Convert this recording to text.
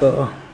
科。